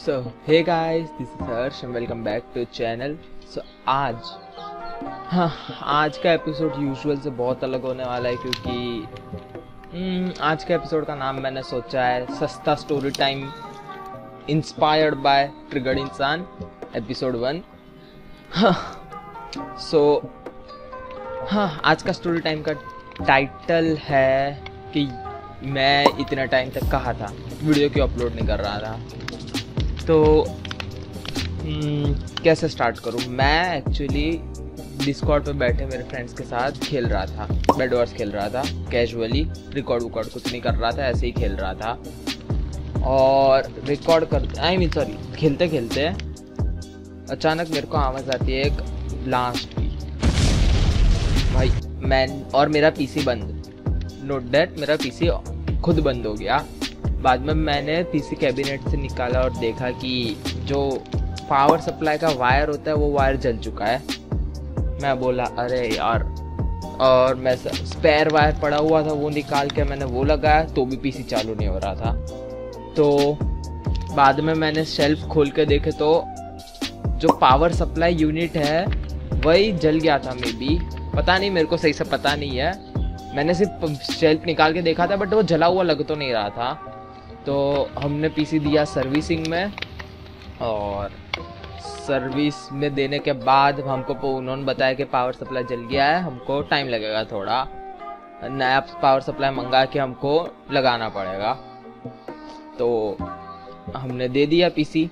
So hey guys this is Harsh and welcome back to channel so आज हाँ आज का एपिसोड यूजुअल से बहुत अलग होने वाला है क्योंकि हम्म, आज का एपिसोड का नाम मैंने सोचा है सस्ता story time inspired by triggered Insaan episode one so हाँ आज का स्टोरी टाइम का टाइटल है कि मैं इतना टाइम तक कहा था? वीडियो क्यों अपलोड नहीं कर रहा था? तो हम्म, कैसे स्टार्ट करूँ? मैं एक्चुअली डिस्कॉर्ड पे बैठे मेरे फ्रेंड्स के साथ खेल रहा था। बेड वॉर्स खेल रहा था कैजुअली रिकॉर्ड वकॉर्ड कुछ नहीं कर रहा था ऐसे ही खेल रहा था। और रिकॉर्ड कर आई मीन सॉरी खेलते खेलते अचानक मेरे को आवाज़ आती है एक ब्लास्ट की। भाई मैं और मेरा पीसी बंद। नोट डेट मेरा पीसी खुद बंद हो गया। बाद में मैंने पीसी कैबिनेट से निकाला और देखा कि जो पावर सप्लाई का वायर होता है, वो वायर जल चुका है। मैं बोला, अरे यार। और मैं स्पेयर वायर पड़ा हुआ था, वो निकाल के मैंने वो लगाया तो भी पीसी चालू नहीं हो रहा था। तो बाद में मैंने शेल्फ खोल के देखे तो जो पावर सप्लाई यूनिट है, वही जल गया था मे बी। पता नहीं, मेरे को सही से पता नहीं है। मैंने सिर्फ़ शेल्फ निकाल के देखा था बट वो जला हुआ लग तो नहीं रहा था। तो हमने पीसी दिया सर्विसिंग में और सर्विस में देने के बाद हमको उन्होंने बताया कि पावर सप्लाई जल गया है, हमको टाइम लगेगा थोड़ा। नया पावर सप्लाई मंगा के हमको लगाना पड़ेगा। तो हमने दे दिया पीसी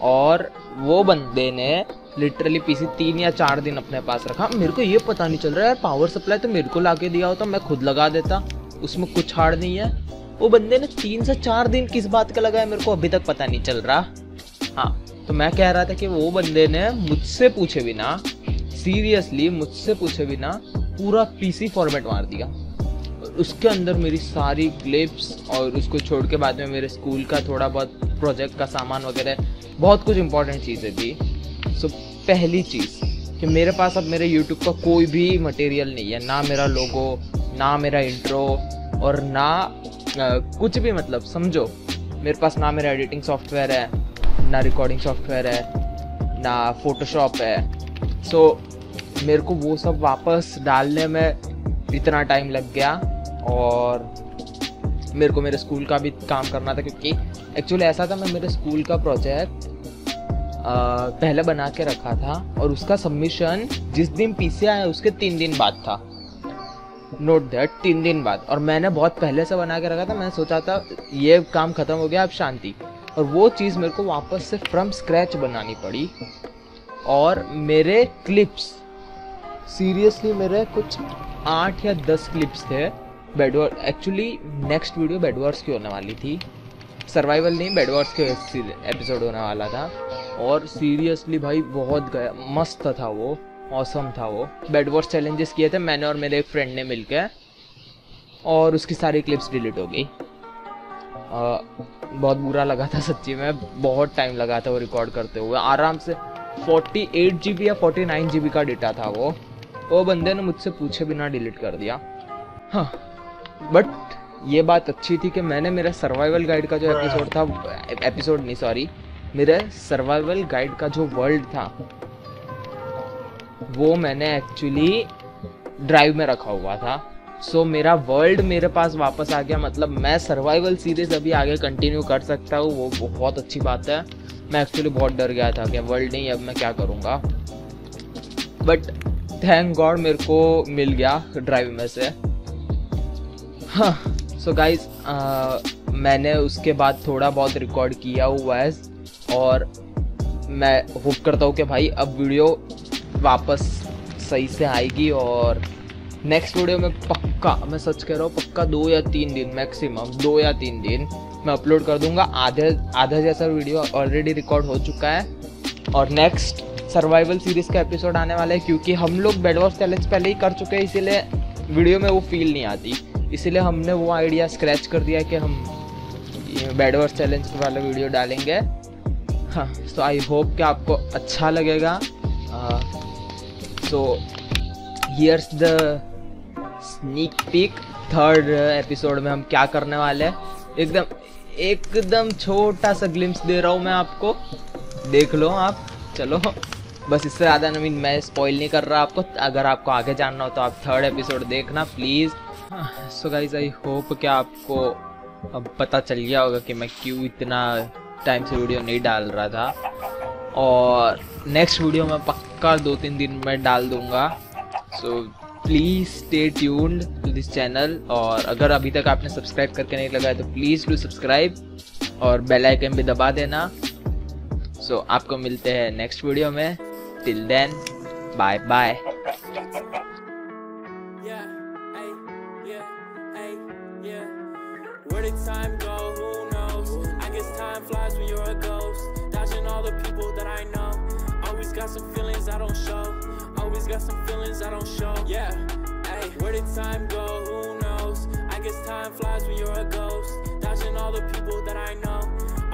और वो बंदे ने लिटरली पीसी तीन या चार दिन अपने पास रखा। मेरे को ये पता नहीं चल रहा है पावर सप्लाई तो मेरे को ला के दिया होता, मैं खुद लगा देता। उसमें कुछ हार्ड नहीं है। वो बंदे ने तीन से चार दिन किस बात का लगाया मेरे को अभी तक पता नहीं चल रहा। हाँ तो मैं कह रहा था कि वो बंदे ने मुझसे पूछे बिना सीरियसली मुझसे पूछे बिना पूरा पीसी फॉर्मेट मार दिया। और उसके अंदर मेरी सारी क्लिप्स और उसको छोड़ के बाद में मेरे स्कूल का थोड़ा बहुत प्रोजेक्ट का सामान वगैरह, बहुत कुछ इंपॉर्टेंट चीज़ें थी। सो पहली चीज़ कि मेरे पास अब मेरे यूट्यूब का कोई भी मटेरियल नहीं है, ना मेरा लोगो ना मेरा इंट्रो और ना कुछ भी मतलब समझो। मेरे पास ना मेरा एडिटिंग सॉफ्टवेयर है ना रिकॉर्डिंग सॉफ्टवेयर है ना फोटोशॉप है। सो so, मेरे को वो सब वापस डालने में इतना टाइम लग गया और मेरे को मेरे स्कूल का भी काम करना था क्योंकि एक्चुअली ऐसा था मैं मेरे स्कूल का प्रोजेक्ट पहले बना के रखा था और उसका सबमिशन जिस दिन पीछे आया उसके तीन दिन बाद था। नोट दैट तीन दिन बाद। और मैंने बहुत पहले से बना के रखा था, मैंने सोचा था, ये काम खत्म हो गया, अब शांति। और वो चीज़ मेरे को वापस से फ्रॉम स्क्रैच बनानी पड़ी। और मेरे क्लिप्स सीरियसली मेरे कुछ आठ या दस क्लिप्स थे। बेडवर एक्चुअली नेक्स्ट वीडियो बेडवर्स की होने वाली थी। सर्वाइवल नहीं बेडवर्स के एपिसोड होने वाला था। और सीरियसली भाई, बहुत गया मस्त था वो। औसम था वो। बेडवर्स चैलेंजेस किए थे, मैंने और मेरे एक फ्रेंड ने मिलकर और उसकी सारी क्लिप्स डिलीट हो गई। बहुत बुरा लगा था सच्ची में, बहुत टाइम लगा था वो रिकॉर्ड करते हुए। आराम से 48 जीबी या 49 जीबी का डेटा था वो। वो बंदे ने मुझसे पूछे बिना डिलीट कर दिया। हाँ बट ये बात अच्छी थी कि मैंने मेरा सर्वाइवल गाइड का जो एपिसोड था एपिसोड नहीं सॉरी मेरे सर्वाइवल गाइड का जो वर्ल्ड था वो मैंने एक्चुअली ड्राइव में रखा हुआ था। सो so, मेरा वर्ल्ड मेरे पास वापस आ गया। मतलब मैं सर्वाइवल सीरीज़ अभी आगे कंटिन्यू कर सकता हूँ वो बहुत अच्छी बात है। मैं एक्चुअली बहुत डर गया था कि वर्ल्ड नहीं अब मैं क्या करूँगा। बट थैंक गॉड मेरे को मिल गया ड्राइव में से। हाँ सो गाइज़ मैंने उसके बाद थोड़ा बहुत रिकॉर्ड किया हुआ है और मैं होप करता हूँ कि भाई अब वीडियो वापस सही से आएगी और नेक्स्ट वीडियो में पक्का, मैं सच कह रहा हूँ, पक्का दो या तीन दिन मैक्सिमम दो या तीन दिन मैं अपलोड कर दूँगा। आधे, आधा जैसा वीडियो ऑलरेडी रिकॉर्ड हो चुका है। और नेक्स्ट सर्वाइवल सीरीज़ का एपिसोड आने वाला है, क्योंकि हम लोग बेडवॉर्स चैलेंज पहले ही कर चुके हैं, इसीलिए वीडियो में वो फील नहीं आती। इसीलिए हमने वो आइडिया स्क्रैच कर दिया कि हम बेडवॉर्स चैलेंज वाला वीडियो डालेंगे। हाँ सो आई होप कि आपको अच्छा लगेगा। So here's the sneak peek third episode में हम क्या करने वाले हैं? एकदम एकदम छोटा सा ग्लिम्स दे रहा हूँ मैं आपको। देख लो आप, चलो। बस इससे ज़्यादा नवीन मैं स्पॉइल नहीं कर रहा आपको। अगर आपको आगे जानना हो तो आप थर्ड एपिसोड देखना please so guys I hope कि आपको अब पता चल गया होगा कि मैं क्यों इतना टाइम से वीडियो नहीं डाल रहा था। और नेक्स्ट वीडियो में पक्का दो तीन दिन में डाल दूँगा। So please stay tuned to this channel और अगर अभी तक आपने सब्सक्राइब करके नहीं लगाया तो प्लीज़ डू सब्सक्राइब और बेल आइकन भी दबा देना। सो so, आपको मिलते हैं नेक्स्ट वीडियो में। Till then bye bye flies when you're a ghost. Dodging all the people that I know. Got some feelings I don't show. Always got some feelings I don't show. Yeah. Hey, where did time go? Who knows? I guess time flies when you're a ghost. Dodging all the people that I know.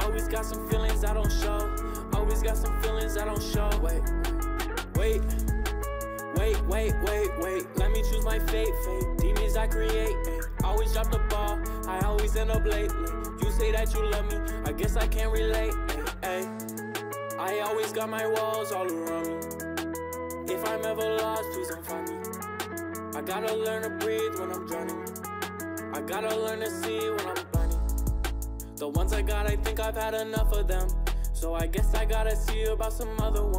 Always got some feelings I don't show. Always got some feelings I don't show. Wait, wait, wait, wait, wait, wait. Let me choose my fate, fate. Demons I create. Ay. Always drop the ball. I always end up late. You say that you love me. I guess I can't relate. Ay, ay. I always got my walls all around me. If I'm ever lost, please don't find me. I gotta learn to breathe when I'm drowning. I gotta learn to see when I'm burning. The ones I got, I think I've had enough of them. So I guess I gotta see about some other ones.